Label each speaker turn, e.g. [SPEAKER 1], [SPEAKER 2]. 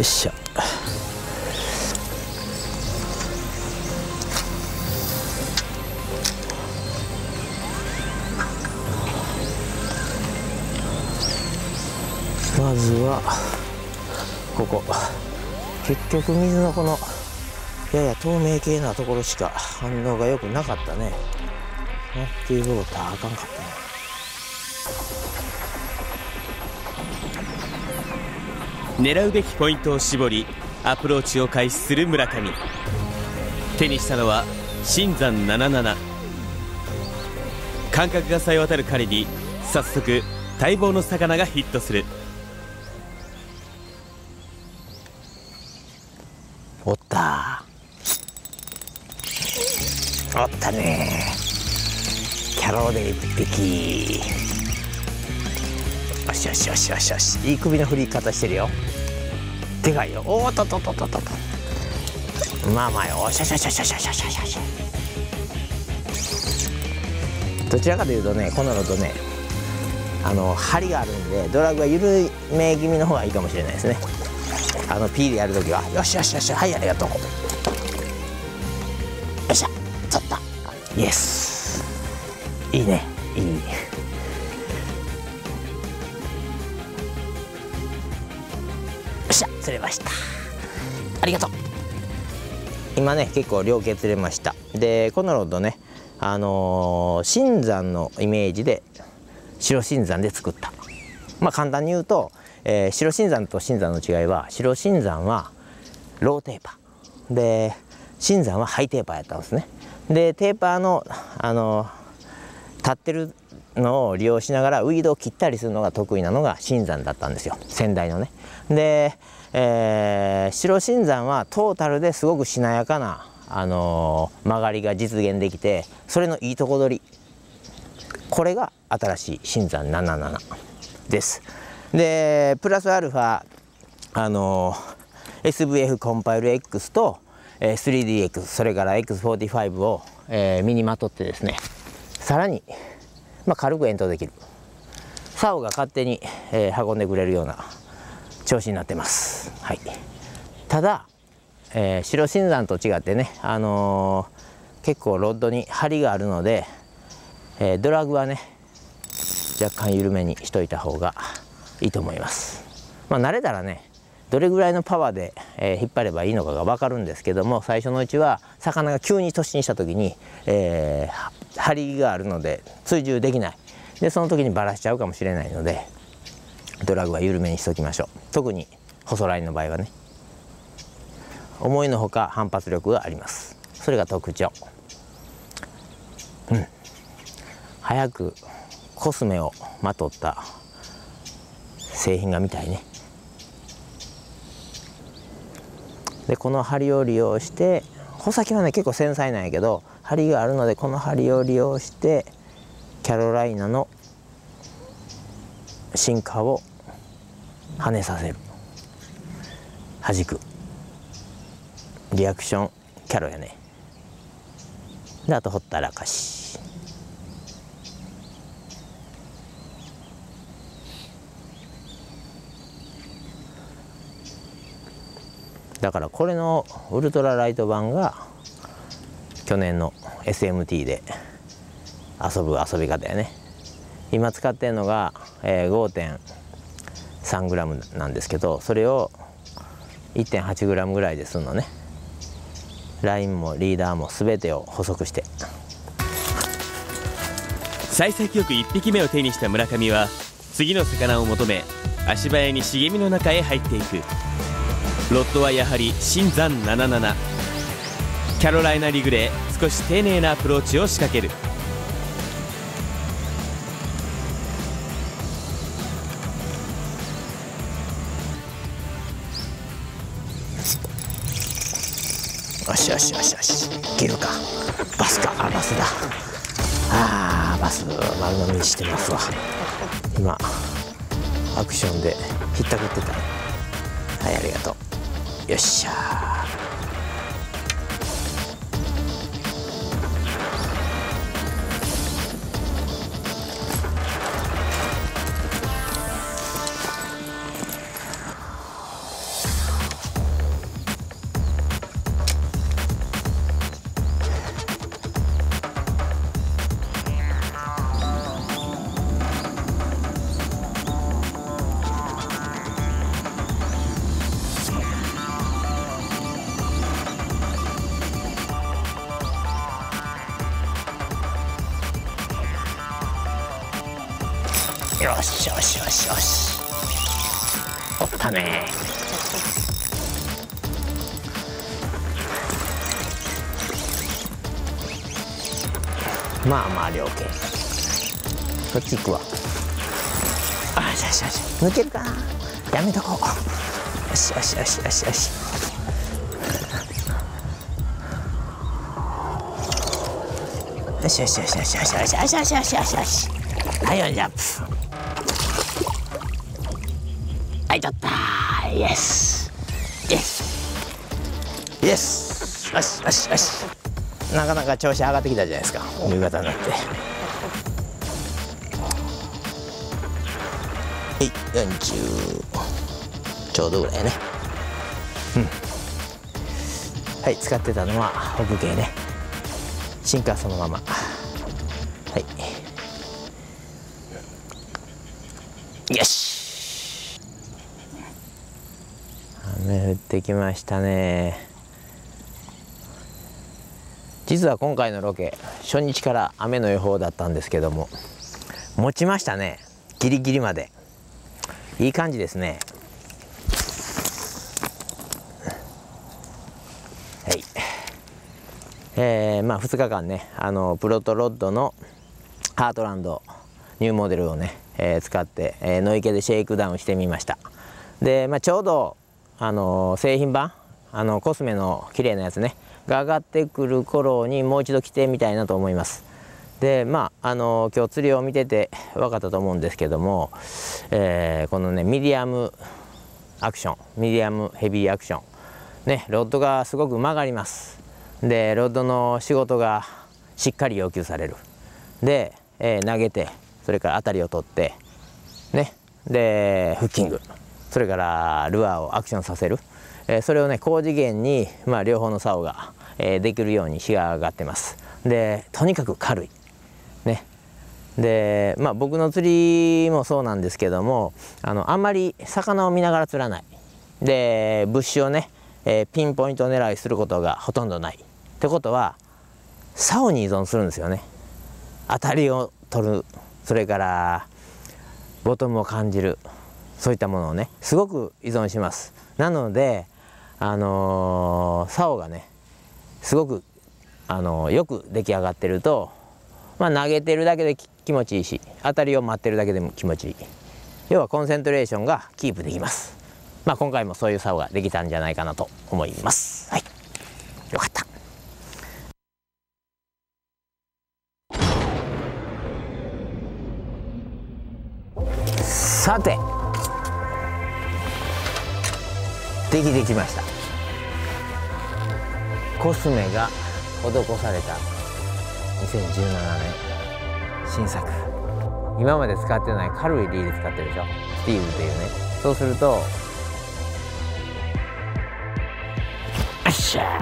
[SPEAKER 1] っしゃ。まずはここ。結局水のこのやや透明系なところしか反応が良くなかったね。なっていうことあかんかったね。
[SPEAKER 2] 狙うべきポイントを絞りアプローチを開始する村上。手にしたのは新山77感覚がさえ渡る彼に早速待望の魚がヒットする。
[SPEAKER 1] おった。おったね。キャローで一匹。よしよしよしよし。よしいい首の振り方してるよ。でかいよ。おっとっとっとっととまあまあよ。しよしよしよしよしよししどちらかというとねこのロとねあの針があるんでドラグは緩め気味の方がいいかもしれないですね。あの P でやるときは。よしよしよしはいありがとう。よっしゃ取った。イエス。いいね。いい。釣れました。ありがとう。今ね結構両家釣れました。でこのロッドねあのー、新山のイメージで白新山で作った。まあ簡単に言うと、えー、白新山と新山の違いは白新山はローテーパー。で新山はハイテーパーやったんですね。でテーパーのあの立ってるのを利用しながらウィードを切ったりするのが得意なのが新山だったんですよ。先代のね。で、えー、白新山はトータルですごくしなやかな、あのー、曲がりが実現できてそれのいいとこ取り。これが新しい新山77です。でプラスアルファあのー、SVF コンパイル X と、えー 3DX それから X45 を、えー、身にまとってですねさらに、まあ、軽く遠投できる。竿が勝手に、えー、運んでくれるような調子になってます、はい、ただ、えー、白新山と違ってね、あのー、結構ロッドに針があるので、えドラグはね若干緩めにしといた方がいいと思います、まあ、慣れたらねどれぐらいのパワーで、えー、引っ張ればいいのかが分かるんですけども最初のうちは魚が急に突進した時に、えー、張りがあるので追従できない。でその時にバラしちゃうかもしれないのでドラグは緩めにしときましょう。特に細ラインの場合はね。思いのほか反発力があります。それが特徴。うん。早くコスメをまとった製品が見たいね。でこの針を利用して穂先はね結構繊細なんやけど針があるのでこの針を利用してキャロライナの進化を跳ねさせる弾く。リアクションキャロやね。であとほったらかし。だからこれのウルトラライト版が去年の SMT で遊ぶ遊び方やね。今使ってるのが、えー、3g なんですけどそれを 1.8g ぐらいですのね。ラインもリーダーも全てを補足して。
[SPEAKER 2] 幸先よく1匹目を手にした村上は次の魚を求め足早に茂みの中へ入っていく。ロッドはやはり新山77キャロライナリグレー少し丁寧なアプローチを仕掛ける。
[SPEAKER 1] よしよしよしよしいけるか。バスか。あバスだ。あーバス丸飲みしてますわ。今アクションでひったくってた。はいありがとう。よっしゃよしよしよしよし。おったね。まあまあ両家こっち行くわ。あよしよしよし。抜けるかやめとこう。よしよしよしよしよし。よしよしよしよしよしよしよしよしよし。よしよしはいオンジャンプ。はい取った。イエス。イエス。イエス。よしよしよし。なかなか調子上がってきたじゃないですか。夕方になって。はい40ちょうどぐらいね。うん。はい使ってたのは北系ね。進化そのまま。はい。よし雨降ってきましたね。実は今回のロケ初日から雨の予報だったんですけども持ちましたね。ギリギリまで。いい感じですね。はい。えー、まあ2日間ねあのプロトロッドのハートランドニューモデルをね、えー、使って、えー、野池でシェイクダウンしてみました。で、まあ、ちょうどあの製品版あのコスメの綺麗なやつねが上がってくる頃にもう一度来てみたいなと思います。でまああの今日釣りを見てて分かったと思うんですけども、えー、このねミディアムアクションミディアムヘビーアクションねロッドがすごく曲がります。でロッドの仕事がしっかり要求される。で、えー、投げてそれから当たりを取ってねでフッキング。それからルアーをアクションさせる、え、それをね高次元に、まあ、両方の竿が、え、できるように仕上がってます。でとにかく軽い。ね。でまあ僕の釣りもそうなんですけどもあのあんまり魚を見ながら釣らない。で物資をね、え、ピンポイント狙いすることがほとんどない。ってことは竿に依存するんですよね。当たりを取る。それからボトムを感じる。そういったものをねすごく依存します。なのであのー、竿がねすごく、あのー、よく出来上がってると、まあ、投げてるだけで気持ちいいし当たりを待ってるだけでも気持ちいい。要はコンセントレーションがキープできます。まあ今回もそういう竿ができたんじゃないかなと思います。はい。よかった。さてできてきました。コスメが施された2017年新作。今まで使ってない軽いリール使ってるでしょ？スティーブっていうね。そうするとよっしゃ